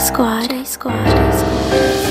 escoara, escoara, escoara.